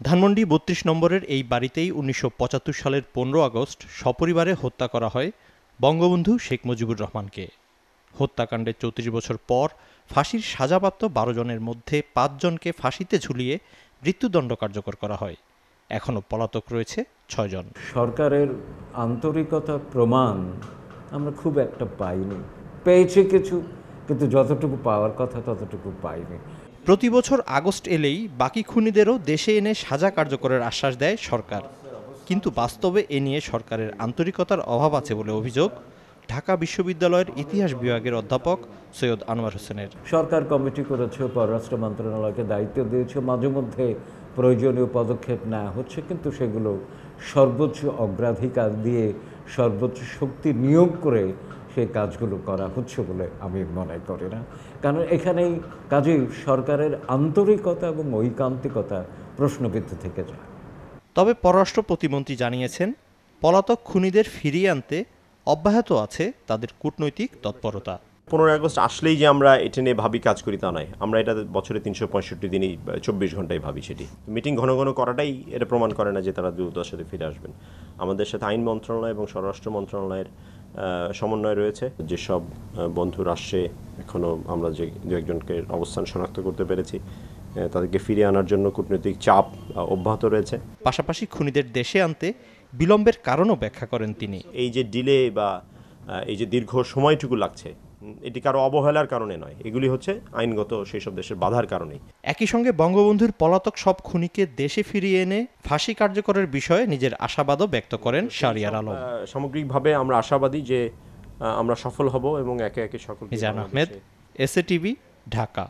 ধানমন্ডি বত্রিশ নম্বরের এই বাড়িতেই উনিশশো পঁচাত্তর সালের পনেরো আগস্ট সপরিবারে হত্যা করা হয় বঙ্গবন্ধু শেখ মুজিবুর রহমানকে। হত্যাকাণ্ডে চৌত্রিশ বছর পর ফাঁসির সাজাপ্রাপ্ত বারো জনের মধ্যে পাঁচজনকে ফাঁসিতে ঝুলিয়ে মৃত্যুদণ্ড কার্যকর করা হয়। এখনও পলাতক রয়েছে ছয়জন সরকারের আন্তরিকতা প্রমাণ আমরা খুব একটা পাইনি। পেয়েছি কিছু, কিন্তু যতটুকু পাওয়ার কথা ততটুকু পাইনি। প্রতি বছর আগস্ট এলেই বাকি খুনিদেরও দেশে এনে সাজা কার্যকরের আশ্বাস দেয় সরকার। কিন্তু বাস্তবে এ নিয়ে সরকারের আন্তরিকতার অভাব আছে বলে অভিযোগ ঢাকা বিশ্ববিদ্যালয়ের ইতিহাস বিভাগের অধ্যাপক সৈয়দ আনোয়ার হোসেনের। সরকার কমিটি করেছে, পররাষ্ট্র মন্ত্রণালয়কে দায়িত্ব দিয়েছে, মাঝে মধ্যে প্রয়োজনীয় পদক্ষেপ নেওয়া হচ্ছে, কিন্তু সেগুলো সর্বোচ্চ অগ্রাধিকার দিয়ে সর্বোচ্চ শক্তি নিয়োগ করে সেই কাজগুলো করা হচ্ছে বলে আমি মনে করি না। কারণ এখানেই কাজেই সরকারের আন্তরিকতা এবং ঐকান্তিকতা প্রশ্নবিদ্ধ থেকে যায়। তবে পররাষ্ট্র প্রতিমন্ত্রী জানিয়েছেন, পলাতক খুনিদের ফিরিয়ে আনতে অব্যাহত আছে তাদের কূটনৈতিক তৎপরতা। পনেরোই আগস্ট আসলেই যে আমরা এটা নিয়ে ভাবি কাজ করি তা নয়। আমরা এটা বছরে তিনশো পঁয়ষট্টি দিনই চব্বিশ ঘন্টায় ভাবি সেটি। মিটিং ঘন ঘন করাটাই এটা প্রমাণ করে না যে তারা দ্রুততার সাথে ফিরে আসবেন। আমাদের সাথে আইন মন্ত্রণালয় এবং স্বরাষ্ট্র মন্ত্রণালয়ের সমন্বয় রয়েছে। যেসব বন্ধু রাষ্ট্রে এখনও আমরা যে দু একজনকে অবস্থান শনাক্ত করতে পেরেছি তাদেরকে ফিরিয়ে আনার জন্য কূটনৈতিক চাপ অব্যাহত রয়েছে। পাশাপাশি খুনিদের দেশে আনতে বিলম্বের কারণও ব্যাখ্যা করেন তিনি। এই যে ডিলে বা এই যে দীর্ঘ সময়টুকু লাগছে এটি কারও অবহেলার কারণে নয় এগুলি হচ্ছে আইনগত সেই সব দেশের বাধার কারণে একই সঙ্গে বঙ্গবন্ধুর পলাতক সব খুনিকে দেশে ফিরিয়ে এনে ফাঁসি কার্যকরের বিষয়ে নিজের আশাবাদও ব্যক্ত করেন শারিয়ার আলম। সামগ্রিকভাবে আমরা আশাবাদী যে আমরা সফল হব এবং একে একে সকল মিজান আহমেদ এসএ টিভি ঢাকা।